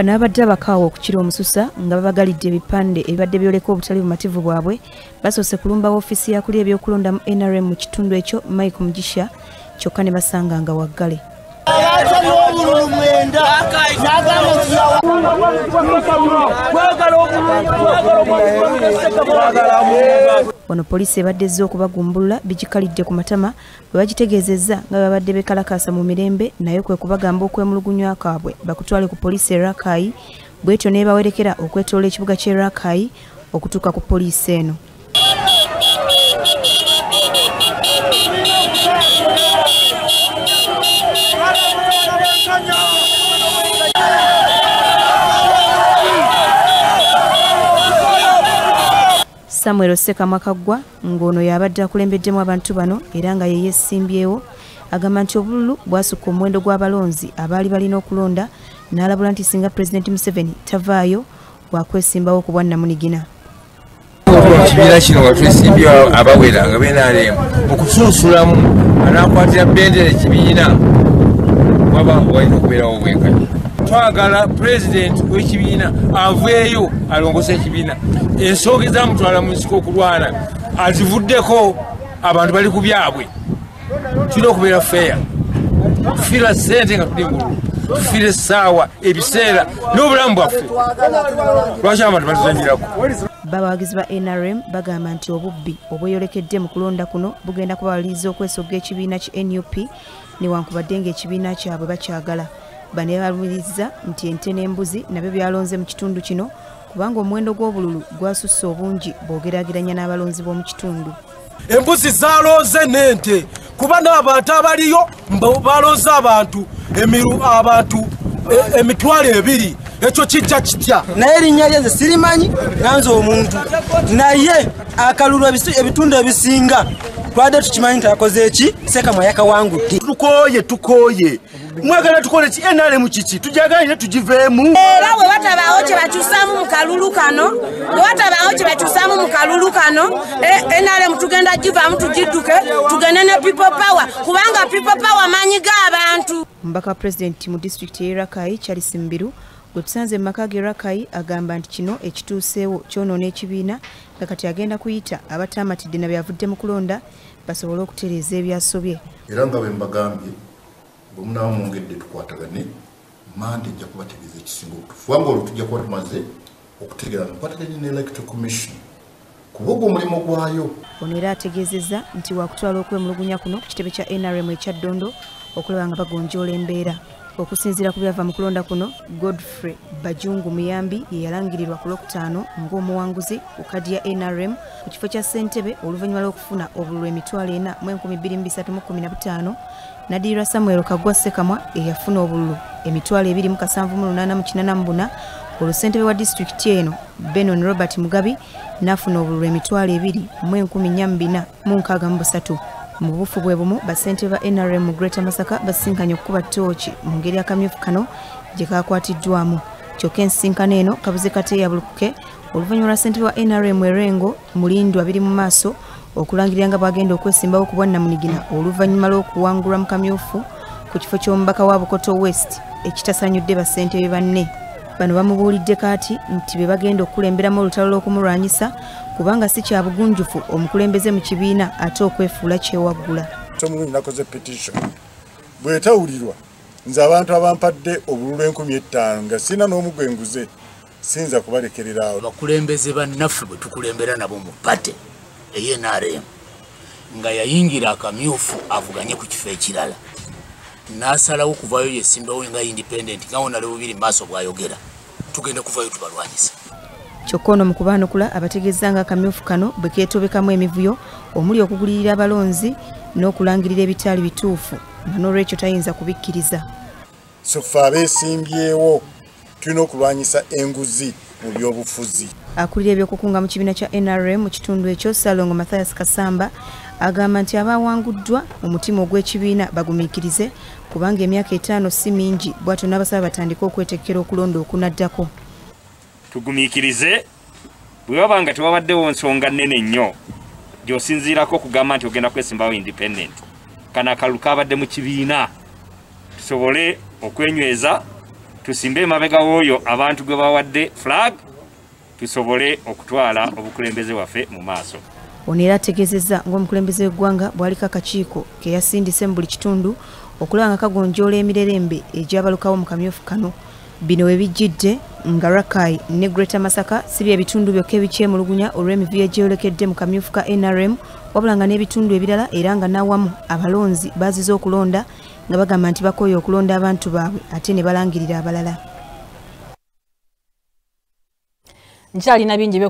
bano babadde abakaawa okukira omususa nga babagalidde ebipande ebibadde byoleka obutali bumativu bwabwe basoose kulumba woofiisi yakuli ebyokulonda mu nrm mu kitundu ekyo mike mugisha kyokka ne basanga nga waggale wano poliisi ebadde ezze okubagumbulula bigikalidde ku matama bwe bagitegeezezza nga babadde bekalakaasa mu mirembe naye kwe kubagamba okwemulugunywa kwabwe bakutwale ku poliisi e rakayi bwetyo neebawerekera okwetoola ekibuga ky'e rakayi okutuuka ku poliisi eno samuel ssekamakaggwa ng'ono y'abadde akulembeddemu abantu bano era nga ye yeesimbyewo agamba nti obululu bwasukka omuwendo gw'abalonzi abaali balina okulonda n'alabula nti singa pulezidenti museveni tavaayo wakwesimbawo ku bwannamunigina ekibiina kino nga twesimbyewo abawera nga benaremu okusunsulamu anakwatira bendera ekibiina waba walina okubeerawo obwenkanya twagala pulezidenti w'ekibiina aveeyo alongose ekibiina. Ensonga ezamutwala mu nsiko okulwana azivuddeko abantu bali ku byabwe. Tulina okubeera feeya tufiira sente nga tuli ngulu. Tufiira essaawa ebiseera n'obulamu bwaffe. Lwaki abantu batuzanyirako babawagizi ba nrm bagamba nti obubbi obweyolekedde mu kulonda kuno bugenda kubamaliriza okwesogga ekibiina ki nup newankubadde ng'ekibiina kyabwe bakyagala bano balumiriza nti ente n'embuzi nabyo byalonze mu kitundu kino kubanga omuwendo gw'obululu gwasusse obungi bw'ogeraageranya n'abalonzi b'omu kitundu. Embuzi zalonze n'ente kuba n'abantu abaliyo balonze abantu emiru abantu e- emitwalo ebiri ekyo kijja kitya? Naye erinnya lyenze sirimanyi nanze omuntu. Naye akalulu ebitundu ebisinga twadde tukimanyi nti akoze eki sekamwa yakawangudde tukoye tukoye. Mwagala tukole ki? Nrm kiki? Tujagalire tugiveemu. Era bwe watabaawo kye bakyusaamu mu kalulu kano bwe watabaawo kye bakyusaamu mu kalulu kano e- nrm tugenda givaamu tugidduke tugende ne people power kubanga people power maanyi g'abantu omubaka wa pulezidenti mu disitulikiti y'e rakayi charles mbiru gwe tusanze mu maka ge rakayi agamba nti kino ekituuseewo kyonoona ekibiina nga kati agenda kuyita abataamatidde na byavudde mu kulonda basobole okutereeza ebyasobye. Era nga bwe mbagambye bwe munaaba mwongedde tukwatagane mande ejja kubategeeza ekisinga obutuufu wanga olwo tujja kuba tumaze okutegeera nga tukwataganye ne electoral commission kuba ogwo omulimu gwayo. Ono era ategeezezza nti wakutwala okwemulugunya kuno ku kitebe kya nrm ekya ddondo okulaba nga bagonjoola embeera okusinziira ku byava mu kulonda kuno godfrey bajungu muyambi ye yalangirirwa ku lwokutaano ng'omuwanguzi ku kadi ya nrm ku kifo kya ssentebe oluvannyuma lw'okufuna obululu emitwalo ena mu 2315 nadiirwa samuel kagwa ssekamwa eyafuna obululu emitwalo 27884 olwo ssentebe wa disitulikiti eno. Benon robert mugabi n'afuna obululu emitwalo 2 mu 1463 mu bufu bwe bumu bassentebe ba nrm mu greater masaka basinkanye okukuba tooki mu ngeri akamyufu kano gye kakwatiddwamu. Kyokka ensisinkano eno kabuze kateeyabulukuke oluvannyuma lwa ssentebe wa nrm erengo mulindwa biri mu maaso okulangirira nga bwagenda okwesimbawo ku bwannamunigina oluvannyuma lw'okuwangulwa mu kamyufu ku kifo ky'omubaka wa bukoto west ekitasanyudde bassentebe banne bano bamubuulidde kaati nti be bagenda okukulemberamu olutalo lw'okumulwanyisa kubanga si kya bugunjufu omukulembeze mu kibiina ate okwefuula kyewaggula. Omulungi nakoze petition. Bwetawulirwa nze abantu abampadde obululu enkumi ettaano nga sina n'omugwenguze siyinza kubalekereraawo abakulembeze bannaffe bwe tukulembera nabo mu pate eyenrm nga yayingira akamyufu avuganye ku kifo ekirala. N'asalawo kuvayo yesimbawo nga independent nga wonale bubiri mu maaso bwayogera tugenda kuvayo tubalwanyisa kyokka ono mu kubaanukula abategeeza nga akamyufu kano bwe keetobekamu emivuyo omuli okugulirira abalonzi n'okulangirira ebitaali bituufu nga n'olwekyo tayinza kubikkiriza. So ffe abeesimbyewo tulina okulwanyisa enguzi mu byobufuzi. Akulira ebyokukunga mu kibiina kya nrm mu kitundu ekyo salongo mathias kasamba agamba nti abawanguddwa omutima ogw'ekibiina bagumiikirize kubanga emyaka etaano si mingi bwatyo n'abasaba batandike okwetekkera okulonda okunaddako. Tugumiikirize bwe waba nga tewabaddewo nsonga nnene nnyo gy'osinziirako okugamba nti ogenda kwesimbawo independent. Kano akalulu kabadde mu kibiina. Tusobole okwenyweza tusimbe emabega w'oyo abantu gwe bawadde flag tusobole okutwala obukulembeze waffe mu maaso ono era ategeezezza ng'omukulembeze w'eggwanga bwaliko akakiiko ke yasindise mu buli kitundu okulaba nga kagonjoola emirerembe egyabalukawo mu kamyufu kano. Bino we bijjidde nga rakai ne greta masaka si bye ebitundu byokka ebikyemulugunya olw'emivuyo egyolekedde mu kamyufu ka nrm wabula nga n'ebitundu ebirala era nga n'awamu abalonzi bazize okulonda nga bagamba nti bakooye okulonda abantu baabwe ate ne balangirira abalala. Nkyalina bingi